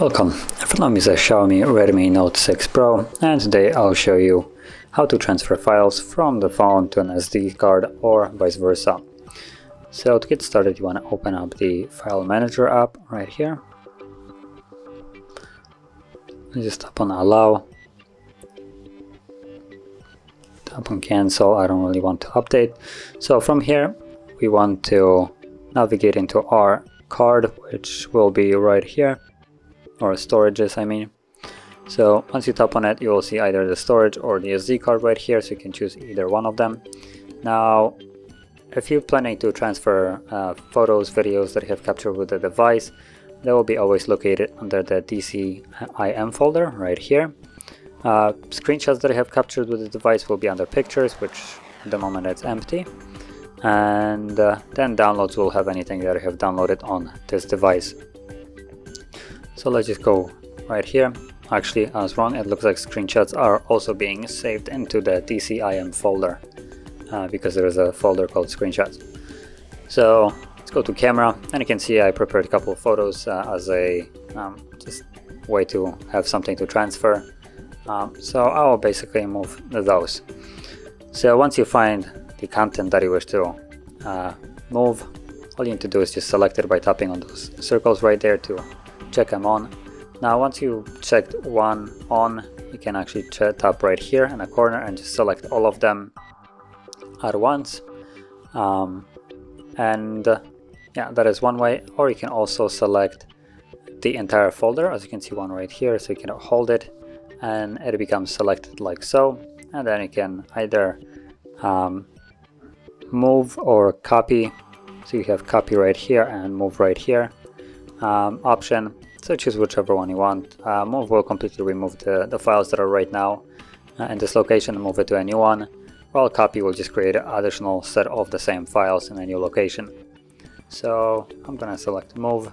Welcome, from is a Xiaomi Redmi Note 6 Pro and today I'll show you how to transfer files from the phone to an SD card or vice versa. So to get started you want to open up the file manager app right here. Just tap on allow. Tap on cancel, I don't really want to update. So from here we want to navigate into our card which will be right here or storages I mean. So once you tap on it, you will see either the storage or the SD card right here, so you can choose either one of them. Now, if you're planning to transfer uh, photos, videos that you have captured with the device, they will be always located under the DCIM folder right here. Uh, screenshots that I have captured with the device will be under pictures, which at the moment it's empty. And uh, then downloads will have anything that I have downloaded on this device. So let's just go right here Actually, I was wrong, it looks like screenshots are also being saved into the DCIM folder uh, because there is a folder called screenshots. So let's go to camera and you can see I prepared a couple of photos uh, as a um, just way to have something to transfer. Um, so I will basically move those. So once you find the content that you wish to uh, move, all you need to do is just select it by tapping on those circles right there to check them on now once you checked one on, you can actually tap right here in a corner and just select all of them at once. Um, and uh, yeah, that is one way. Or you can also select the entire folder, as you can see one right here. So you can hold it and it becomes selected like so. And then you can either um, move or copy. So you have copy right here and move right here um, option so choose whichever one you want. Uh, move will completely remove the, the files that are right now uh, in this location and move it to a new one, while copy will just create an additional set of the same files in a new location. So I'm gonna select move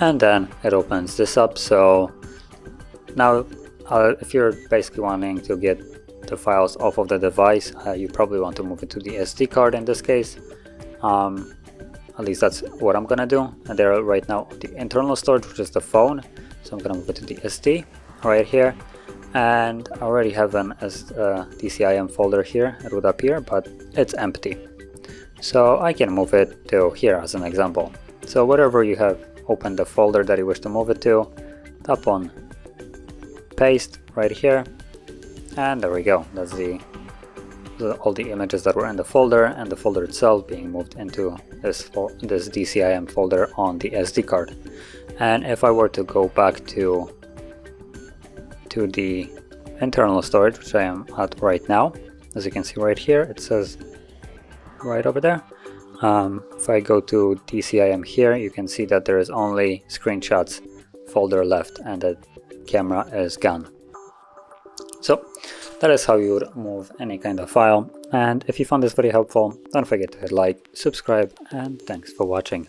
and then it opens this up so now uh, if you're basically wanting to get the files off of the device uh, you probably want to move it to the SD card in this case. Um, at least that's what I'm gonna do. And there right now the internal storage which is the phone. So I'm gonna move it to the SD right here. And I already have an as uh, DCIM folder here. It would appear but it's empty. So I can move it to here as an example. So whatever you have open the folder that you wish to move it to tap on paste right here and there we go that's the the, all the images that were in the folder and the folder itself being moved into this, this DCIM folder on the SD card. And if I were to go back to, to the internal storage, which I am at right now, as you can see right here, it says right over there. Um, if I go to DCIM here, you can see that there is only screenshots folder left and the camera is gone. So that is how you would move any kind of file. And if you found this very helpful, don't forget to hit like, subscribe, and thanks for watching.